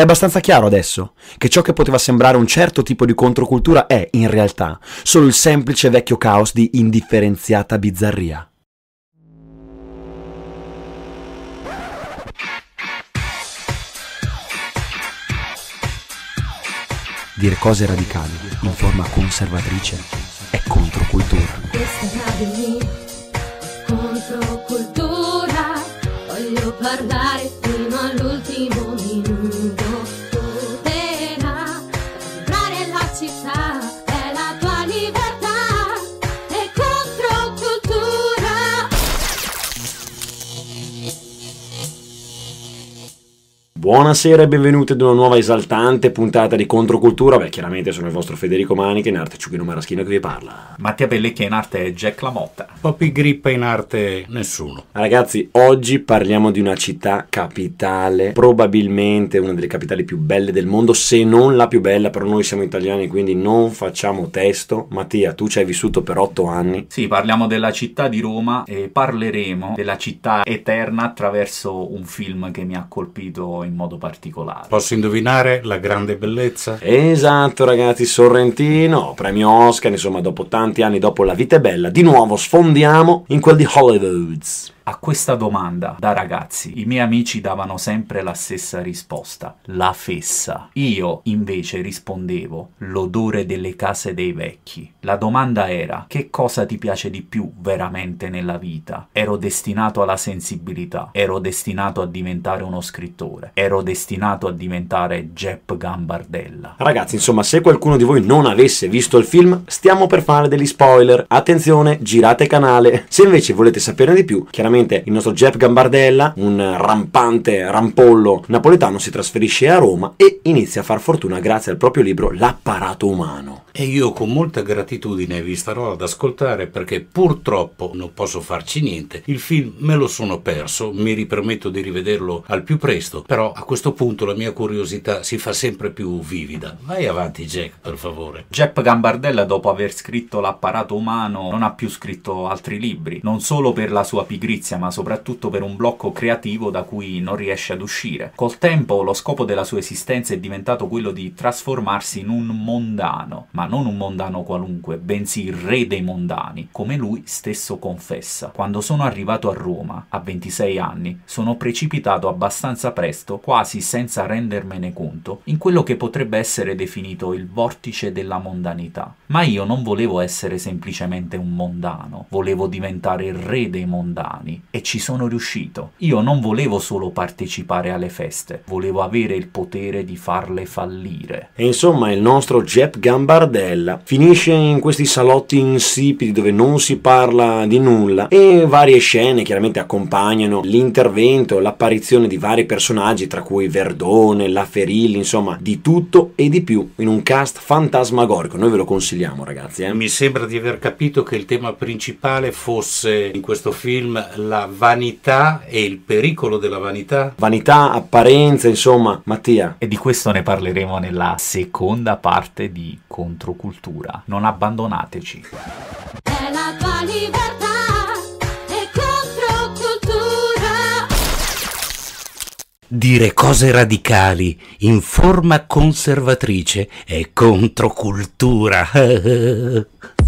È abbastanza chiaro adesso che ciò che poteva sembrare un certo tipo di controcultura è, in realtà, solo il semplice vecchio caos di indifferenziata bizzarria. Dire cose radicali in forma conservatrice è controcultura. Questa radio è controcultura, voglio parlare Buonasera e benvenuti ad una nuova esaltante puntata di Controcultura. Beh, chiaramente sono il vostro Federico Maniche, in arte Ciuchino Maraschino che vi parla. Mattia Pellecchia in arte è Jack LaMotta. Poppy Grippa in arte nessuno. Ragazzi, oggi parliamo di una città capitale, probabilmente una delle capitali più belle del mondo, se non la più bella, però noi siamo italiani quindi non facciamo testo. Mattia, tu ci hai vissuto per otto anni. Sì, parliamo della città di Roma e parleremo della città eterna attraverso un film che mi ha colpito in modo particolare. Posso indovinare la grande bellezza? Esatto ragazzi, Sorrentino, premio Oscar, insomma dopo tanti anni dopo La vita è bella, di nuovo sfondiamo in quel di Hollywood. A questa domanda, da ragazzi, i miei amici davano sempre la stessa risposta, la fessa. Io invece rispondevo, l'odore delle case dei vecchi. La domanda era, che cosa ti piace di più veramente nella vita? Ero destinato alla sensibilità, ero destinato a diventare uno scrittore, ero destinato a diventare Jepp Gambardella. Ragazzi, insomma, se qualcuno di voi non avesse visto il film, stiamo per fare degli spoiler. Attenzione, girate canale. Se invece volete saperne di più, chiaramente il nostro Jeff Gambardella, un rampante rampollo napoletano, si trasferisce a Roma e inizia a far fortuna grazie al proprio libro L'apparato umano. E io con molta gratitudine vi starò ad ascoltare perché purtroppo non posso farci niente. Il film me lo sono perso, mi riprometto di rivederlo al più presto, però a questo punto la mia curiosità si fa sempre più vivida. Vai avanti Jack, per favore. Jepp Gambardella, dopo aver scritto L'apparato umano, non ha più scritto altri libri, non solo per la sua pigrizia, ma soprattutto per un blocco creativo da cui non riesce ad uscire. Col tempo lo scopo della sua esistenza è diventato quello di trasformarsi in un mondano, ma non un mondano qualunque, bensì il re dei mondani, come lui stesso confessa. Quando sono arrivato a Roma, a 26 anni, sono precipitato abbastanza presto, quasi senza rendermene conto, in quello che potrebbe essere definito il vortice della mondanità. Ma io non volevo essere semplicemente un mondano, volevo diventare il re dei mondani e ci sono riuscito. Io non volevo solo partecipare alle feste, volevo avere il potere di farle fallire. E insomma, il nostro Jeff Gambardella finisce in questi salotti insipidi dove non si parla di nulla e varie scene chiaramente accompagnano l'intervento, l'apparizione di vari personaggi, tra cui Verdone, La Ferilli, insomma, di tutto e di più in un cast fantasmagorico. Noi ve lo consigliamo, ragazzi. Eh? Mi sembra di aver capito che il tema principale fosse in questo film la vanità e il pericolo della vanità. Vanità, apparenza, insomma, Mattia. E di questo ne parleremo nella seconda parte di Controcultura. Non abbandonateci. È la tua libertà, è controcultura. Dire cose radicali in forma conservatrice è controcultura.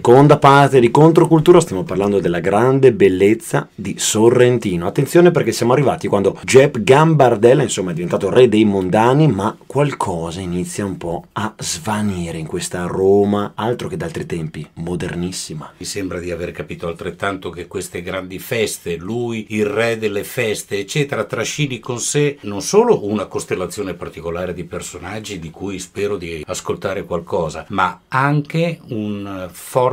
Seconda parte di Controcultura, stiamo parlando della grande bellezza di Sorrentino. Attenzione perché siamo arrivati quando Jeb Gambardella, insomma, è diventato re dei mondani, ma qualcosa inizia un po' a svanire in questa Roma, altro che da altri tempi, modernissima. Mi sembra di aver capito altrettanto che queste grandi feste, lui, il re delle feste, eccetera, trascini con sé non solo una costellazione particolare di personaggi di cui spero di ascoltare qualcosa, ma anche un forte,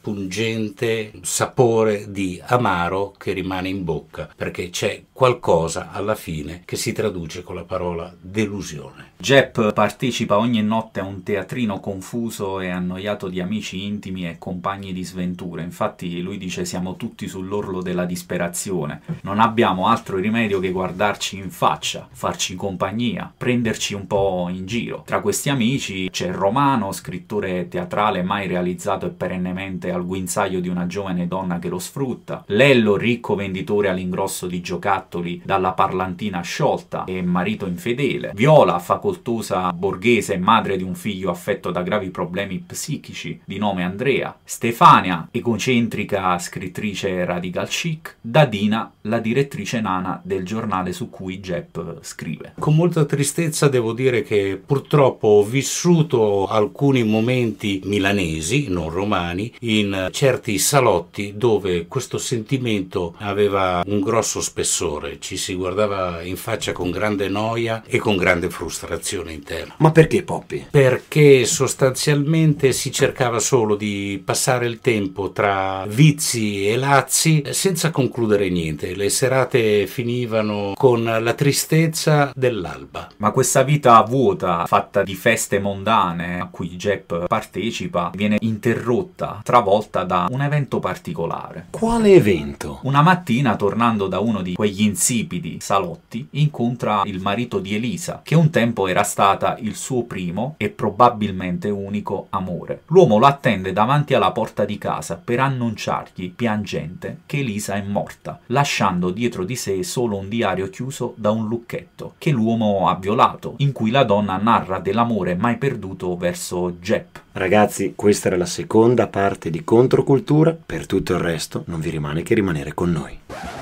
pungente sapore di amaro che rimane in bocca, perché c'è qualcosa alla fine che si traduce con la parola delusione. Jep partecipa ogni notte a un teatrino confuso e annoiato di amici intimi e compagni di sventure. Infatti lui dice siamo tutti sull'orlo della disperazione. Non abbiamo altro rimedio che guardarci in faccia, farci compagnia, prenderci un po' in giro. Tra questi amici c'è Romano, scrittore teatrale mai realizzato e perennemente al guinzaglio di una giovane donna che lo sfrutta. Lello, ricco venditore all'ingrosso di giocattoli dalla parlantina sciolta e marito infedele. Viola, facoltosa borghese e madre di un figlio affetto da gravi problemi psichici di nome Andrea. Stefania, egocentrica scrittrice radical chic. Dadina, la direttrice nana del giornale su cui Jep scrive. Con molta tristezza devo dire che purtroppo ho vissuto alcuni momenti milanesi, non romani, in certi salotti dove questo sentimento aveva un grosso spessore, ci si guardava in faccia con grande noia e con grande frustrazione interna. Ma perché Poppy? Perché sostanzialmente si cercava solo di passare il tempo tra vizi e lazzi senza concludere niente. Le serate finivano con la tristezza dell'alba. Ma questa vita vuota, fatta di feste mondane a cui Jep partecipa, viene interrotta, travolta da un evento particolare. Quale evento? Una mattina, tornando da uno di quegli insipidi salotti, incontra il marito di Elisa, che un tempo era stata il suo primo e probabilmente unico amore. L'uomo lo attende davanti alla porta di casa per annunciargli, piangente, che Elisa è morta, lasciando dietro di sé solo un diario chiuso da un lucchetto, che l'uomo ha violato, in cui la donna narra dell'amore mai perduto verso Jep. Ragazzi, questa era la seconda parte di Controcultura, per tutto il resto non vi rimane che rimanere con noi.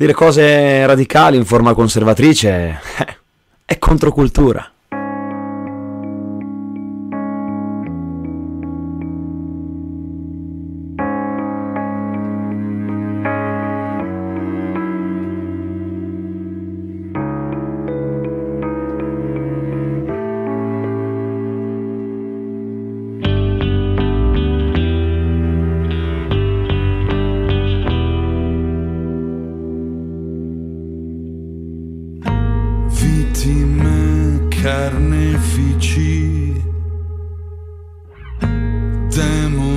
Dire cose radicali in forma conservatrice eh, è controcultura. Vittime, carnefici, demoni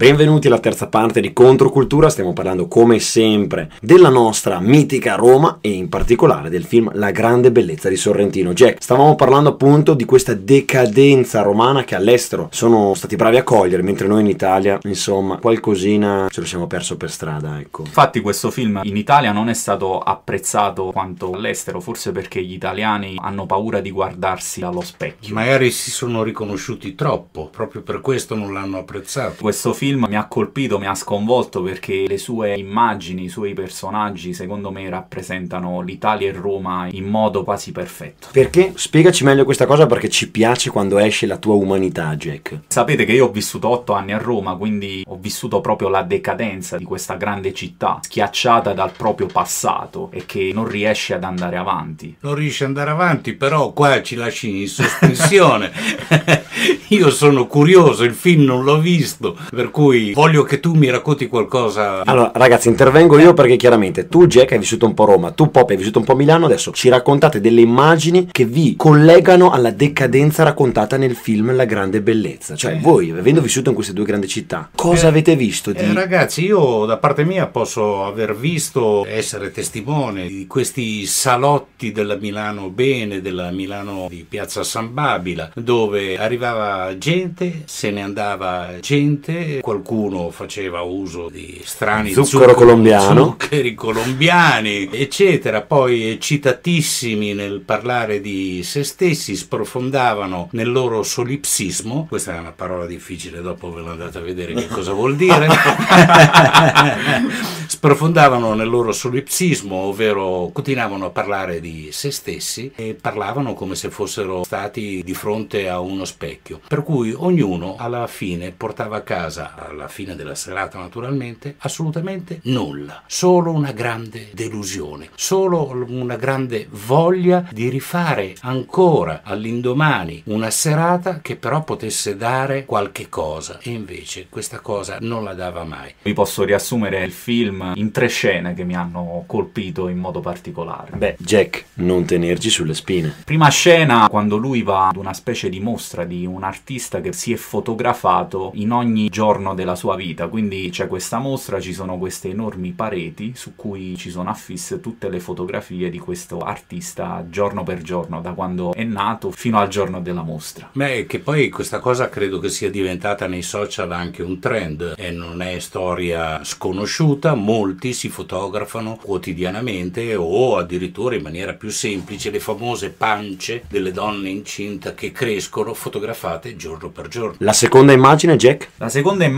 Benvenuti alla terza parte di Controcultura, stiamo parlando come sempre della nostra mitica Roma e in particolare del film La grande bellezza di Sorrentino. Jack, stavamo parlando appunto di questa decadenza romana che all'estero sono stati bravi a cogliere, mentre noi in Italia, insomma, qualcosina ce lo siamo perso per strada, ecco. Infatti questo film in Italia non è stato apprezzato quanto all'estero, forse perché gli italiani hanno paura di guardarsi allo specchio. Magari si sono riconosciuti troppo, proprio per questo non l'hanno apprezzato. Questo film mi ha colpito, mi ha sconvolto perché le sue immagini, i suoi personaggi, secondo me rappresentano l'Italia e Roma in modo quasi perfetto. Perché? Spiegaci meglio questa cosa perché ci piace quando esce la tua umanità, Jack. Sapete che io ho vissuto otto anni a Roma, quindi ho vissuto proprio la decadenza di questa grande città, schiacciata dal proprio passato e che non riesce ad andare avanti. Non riesci ad andare avanti, però qua ci lasci in sospensione. Io sono curioso, il film non l'ho visto, per cui voglio che tu mi racconti qualcosa. Allora, ragazzi, intervengo io perché chiaramente tu, Jack, hai vissuto un po' Roma, tu, Pop, hai vissuto un po' Milano. Adesso ci raccontate delle immagini che vi collegano alla decadenza raccontata nel film La grande bellezza. Cioè, voi, avendo vissuto in queste due grandi città, cosa Eh, avete visto di. Eh, ragazzi, io da parte mia posso aver visto, essere testimone di questi salotti della Milano Bene, della Milano di Piazza San Babila, dove arrivava gente, se ne andava gente, qualcuno faceva uso di strani Zucchero zuccheri- colombiano. zuccheri colombiani, eccetera. Poi citatissimi nel parlare di se stessi, sprofondavano nel loro solipsismo. Questa è una parola difficile, dopo ve lo andate a vedere che cosa vuol dire. sprofondavano nel loro solipsismo, ovvero continuavano a parlare di se stessi e parlavano come se fossero stati di fronte a uno specchio. Per cui ognuno alla fine portava a casa, alla fine della serata naturalmente, assolutamente nulla, solo una grande delusione, solo una grande voglia di rifare ancora all'indomani una serata che però potesse dare qualche cosa e invece questa cosa non la dava mai. Vi posso riassumere il film in tre scene che mi hanno colpito in modo particolare. Beh, Jack, non tenerci sulle spine. Prima scena quando lui va ad una specie di mostra di un artista che si è fotografato in ogni giorno della sua vita, quindi c'è questa mostra, ci sono queste enormi pareti su cui ci sono affisse tutte le fotografie di questo artista giorno per giorno, da quando è nato fino al giorno della mostra. Beh, che poi questa cosa credo che sia diventata nei social anche un trend e non è storia sconosciuta, molti si fotografano quotidianamente o addirittura in maniera più semplice le famose pance delle donne incinta che crescono fotografate giorno per giorno. La seconda immagine, Jack? La seconda immagine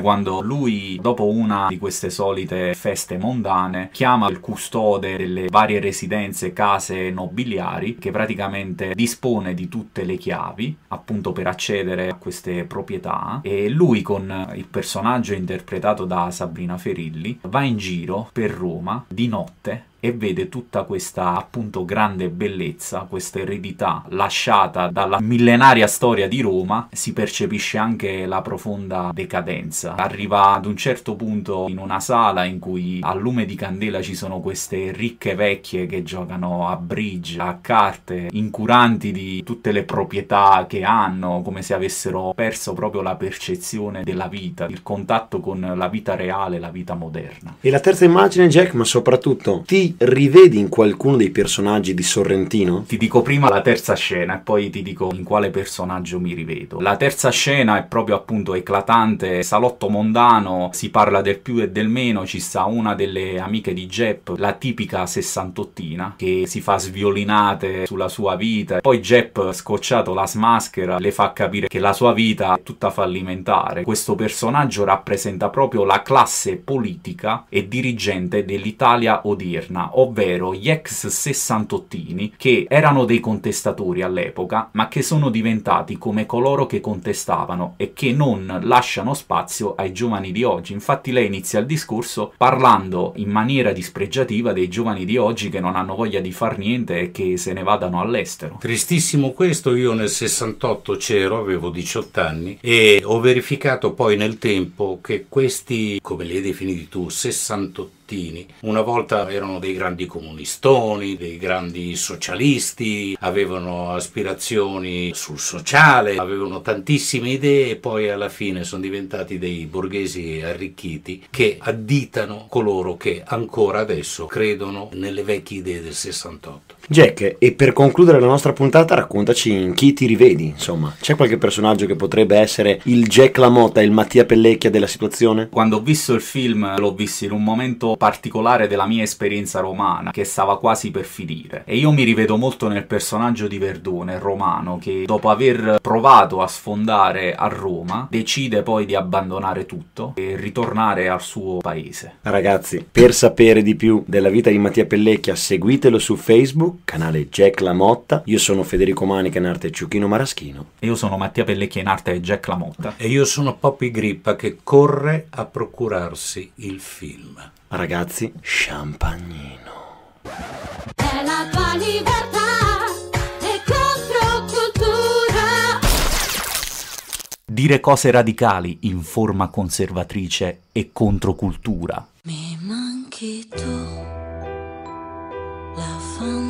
quando lui, dopo una di queste solite feste mondane, chiama il custode delle varie residenze, case nobiliari, che praticamente dispone di tutte le chiavi, appunto per accedere a queste proprietà, e lui con il personaggio interpretato da Sabrina Ferilli va in giro per Roma di notte e vede tutta questa appunto grande bellezza, questa eredità lasciata dalla millenaria storia di Roma, si percepisce anche la profonda decadenza. Arriva ad un certo punto in una sala in cui a lume di candela ci sono queste ricche vecchie che giocano a bridge, a carte, incuranti di tutte le proprietà che hanno, come se avessero perso proprio la percezione della vita, il contatto con la vita reale, la vita moderna. E la terza immagine, Jack, ma soprattutto ti rivedi in qualcuno dei personaggi di Sorrentino? Ti dico prima la terza scena e poi ti dico in quale personaggio mi rivedo. La terza scena è proprio appunto eclatante, salotto mondano, si parla del più e del meno, ci sta una delle amiche di Jep, la tipica sessantottina, che si fa sviolinate sulla sua vita. Poi Jep, scocciato, la smaschera, le fa capire che la sua vita è tutta fallimentare. Questo personaggio rappresenta proprio la classe politica e dirigente dell'Italia odierna, ovvero gli ex sessantottini che erano dei contestatori all'epoca, ma che sono diventati come coloro che contestavano e che non lasciano spazio ai giovani di oggi. Infatti lei inizia il discorso parlando in maniera dispregiativa dei giovani di oggi che non hanno voglia di far niente e che se ne vadano all'estero. Tristissimo questo, io nel 68 c'ero, avevo 18 anni e ho verificato poi nel tempo che questi, come li hai definiti tu, sessantottini, una volta erano dei grandi comunistoni, dei grandi socialisti, avevano aspirazioni sul sociale, avevano tantissime idee e poi alla fine sono diventati dei borghesi arricchiti che additano coloro che ancora adesso credono nelle vecchie idee del 68. Jack, e per concludere la nostra puntata raccontaci in chi ti rivedi, insomma. C'è qualche personaggio che potrebbe essere il Jack Lamotta, il Mattia Pellecchia della situazione? Quando ho visto il film l'ho visto in un momento particolare della mia esperienza romana che stava quasi per finire e io mi rivedo molto nel personaggio di Verdone, romano, che dopo aver provato a sfondare a Roma decide poi di abbandonare tutto e ritornare al suo paese. Ragazzi, per sapere di più della vita di Mattia Pellecchia, seguitelo su Facebook, canale Jack Lamotta. Io sono Federico Manica in arte Ciuchino Maraschino. E io sono Mattia Pellecchia in arte Jack Lamotta. E io sono Poppy Grippa che corre a procurarsi il film. Ragazzi, champagnino. È la tua libertà e controcultura. Dire cose radicali in forma conservatrice e controcultura. Mi manchi tu, la fantasia,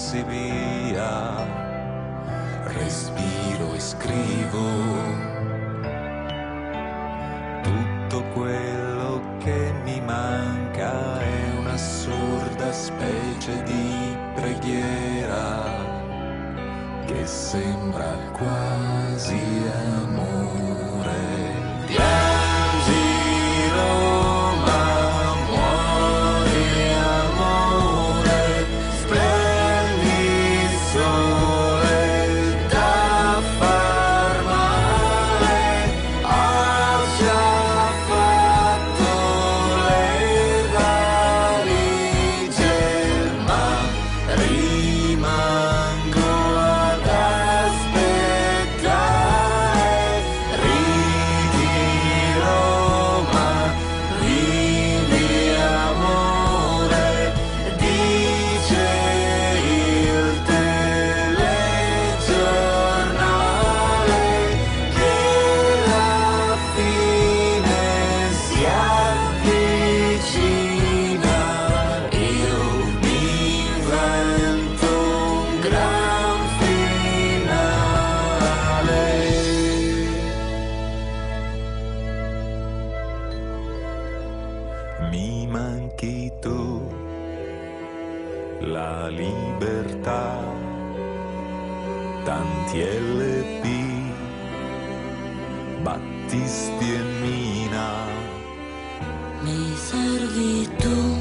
buttarsi via. Respiro e scrivo tutto quello che mi manca è un'assurda specie di preghiera che sembra quasi amore. Mi manchi tu, la libertà, tanti LP, Battisti e Mina. Mi servi tu,